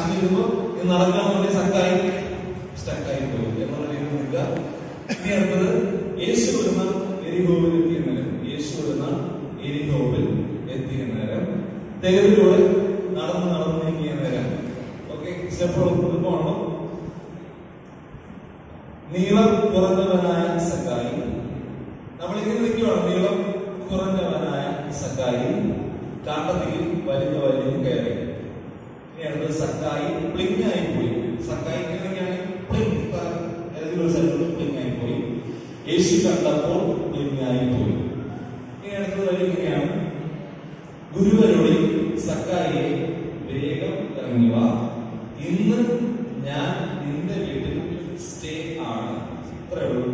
ചെയ്തപ്പോ ഇത് നടക്കാൻ വേണ്ടി സ്റ്റക്കായി സ്റ്റക്കായി പോയി. എന്നുള്ള രീതിയിൽ നിൽക്കുക. ഇനി അടുത്തത് യേശു വരുന്ന എരിഹോവിൽ എത്തിയ നേരം. യേശു വരുന്ന എരിഹോവിൽ എത്തിയ നേരം. തെരുവിലൂടെ നടന്ന് നടന്ന് നീങ്ങിയ നേരം ഓക്കെ സ്റ്റെപ്പ് എളുപ്പമാണോ നീളം കുറഞ്ഞവനായ സക്കായി നമ്മളിങ്ങനെ നിൽക്കുകയാണ് നീളം കുറഞ്ഞവനായ സക്കായി കാട്ടത്തിൽ വലിയ വലിയ കയറി. സക്കായി പ്ലിങ് ആയി പോയി. സക്കായി എങ്ങനെയാണ് പ്ലിങ്. ഏതെങ്കിലും ഒരു സ്ഥലത്ത് പ്ലിങ് ആയി പോയി. യേശു കണ്ടപ്പോൾ പ്ലിങ് ആയി പോയി. ഇങ്ങനെയാണ്. ഗുരുവരോട് വേഗം ഇറങ്ങുക ഇന്ന് ഞാൻ നിന്റെ വീട്ടിൽ സ്റ്റേ ആണ്. ഇത്രയുള്ളൂ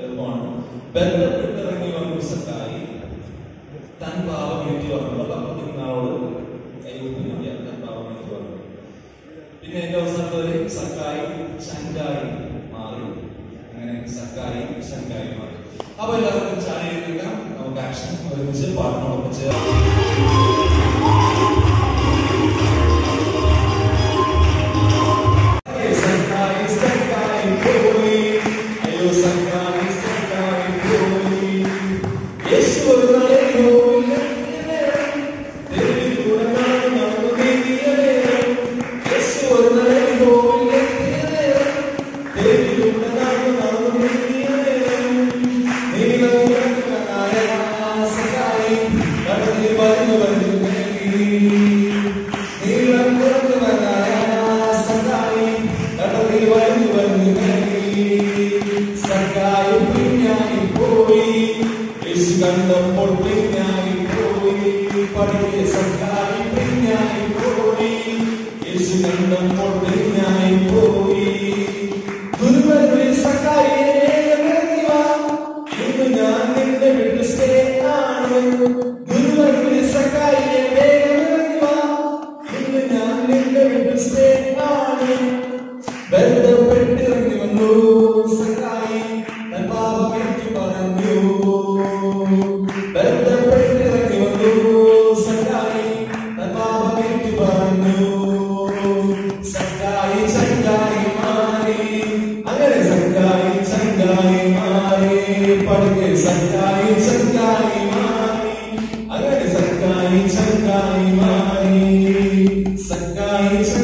എളുപ്പമാണ്. ബന്ധപ്പെട്ട് ഇറങ്ങി വന്നു സക്കായി ശങ്കായി മാറി. അങ്ങനെ സക്കായി ശങ്കായി മാറി. അപ്പൊ എല്ലാവർക്കും ചായ എടുക്കാം നമുക്ക് ആക്ഷൻ ഒരുമിച്ച് പാട്ടിനോടൊപ്പം ചേർന്ന് പടിയെ സക്കായി പിന്നായി പോയി യേശു കണ്ടപ്പോൾ പിന്നായി പോയി ഗുരുവരുടെ. ഇന്ന് ഞാൻ നിന്റെ വീട്ടിൽ സ്റ്റേ ആണ് ഗുരുവരുടെ. ഇന്ന് ഞാൻ നിന്റെ വീട്ടിൽ സ്റ്റേ ആണ് ബന്ധപ്പെട്ടിറങ്ങി വന്നു സക്കായി മാറി പടുക്കെ സക്കായി ചങ്കായി മാറി അങ്ങനെ സക്കായി ചങ്കായി മാറി സക്കായി ചങ്കായി